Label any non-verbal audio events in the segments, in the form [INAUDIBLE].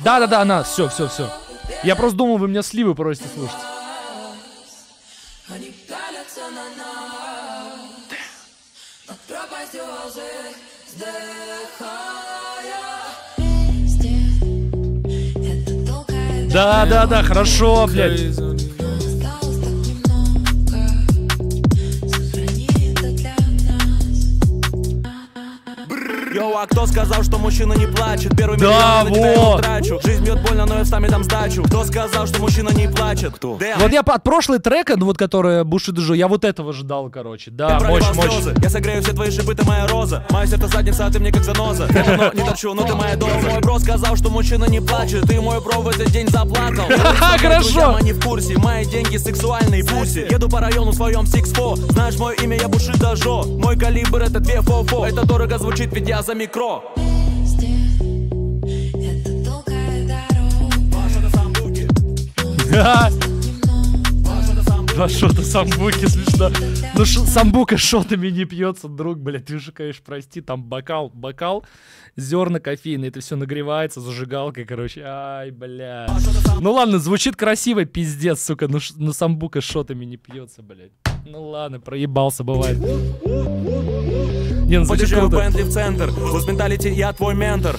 Да-да-да, она, все, все, все. Я просто думал, вы меня сливы просите слушать. Да-да-да, хорошо, блядь. А кто сказал, что мужчина не плачет? Первый Да, миллион на тебя я вот. утрачу Жизнь бьет больно, но я сами дам сдачу Кто сказал, что мужчина не плачет? Кто? Damn. Вот я от прошлой трека, ну вот которая Буши Жу, я вот этого ждал, короче. Да, Я мощь, мощь. слезы. Я согрею все твои шипы, ты моя роза Моя сердце задница, а ты мне как заноза Я давно не торчу, но ты моя доза Мой бро сказал, что мужчина не плачет Ты мой бро в этот день заплакал [LAUGHS] хорошо. Друзья мои в курсе, мои деньги сексуальные пуси Еду по району в своем 6 Знаешь мое имя, я Бушида Жо Мой калибр это 2 фо Это дорого звучит, ведь я за микро [LAUGHS] Да. Два шота самбуки, смешно. Ну, ш- самбука шотами не пьется, друг, блядь, ты же, конечно, прости, там бокал, бокал, зерна кофейные, это все нагревается зажигалкой, короче, ай, бля. Ну ладно, звучит красиво, пиздец, сука, ну, ш- ну самбука шотами не пьется, блядь. [LAUGHS] Ну ладно, проебался, бывает. Не, ну звучит в круто. Бентли в центр. Менталити я твой ментор.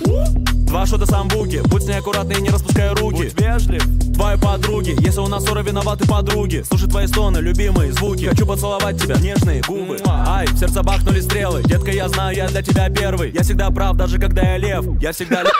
Два шота самбуки. Будь с ней аккуратный и не распускай руки. Будь вежлив. Твои подруги. Если у нас ссора, виноваты подруги. Слушай твои стоны, любимые звуки. Хочу поцеловать тебя, нежные губы. Ай, в сердце бахнули стрелы. Детка, я знаю, я для тебя первый. Я всегда прав, даже когда я лев. Я всегда [LAUGHS] лев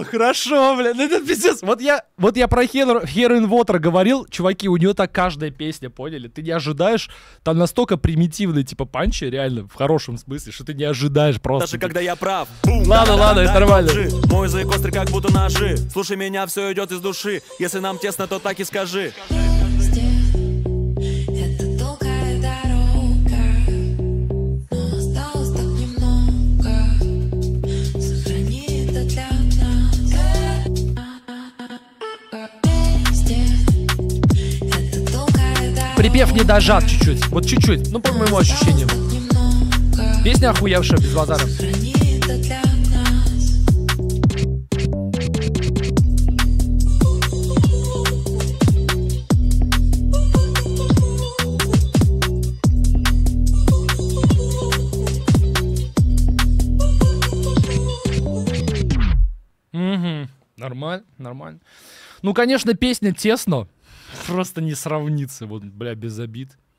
У, хорошо, блин, ну это пиздец. Вот я, вот я про Hero- Heroin Water говорил, чуваки, у нее так каждая песня, поняли? Ты не ожидаешь, там настолько примитивные, типа, панчи, реально, в хорошем смысле, что ты не ожидаешь просто. Даже когда я прав Бум, Ладно, ладно, это дай нормально. лжи. Мой язык острый, как будто ножи Слушай меня, все идет из души Если нам тесно, то так и скажи Это Припев не дожат чуть-чуть, вот чуть-чуть, ну, по моему ощущению. Песня охуевшая, без нас. Угу, нормально, нормально. Ну, конечно, песня тесно, просто не сравнится, вот, бля, без обид.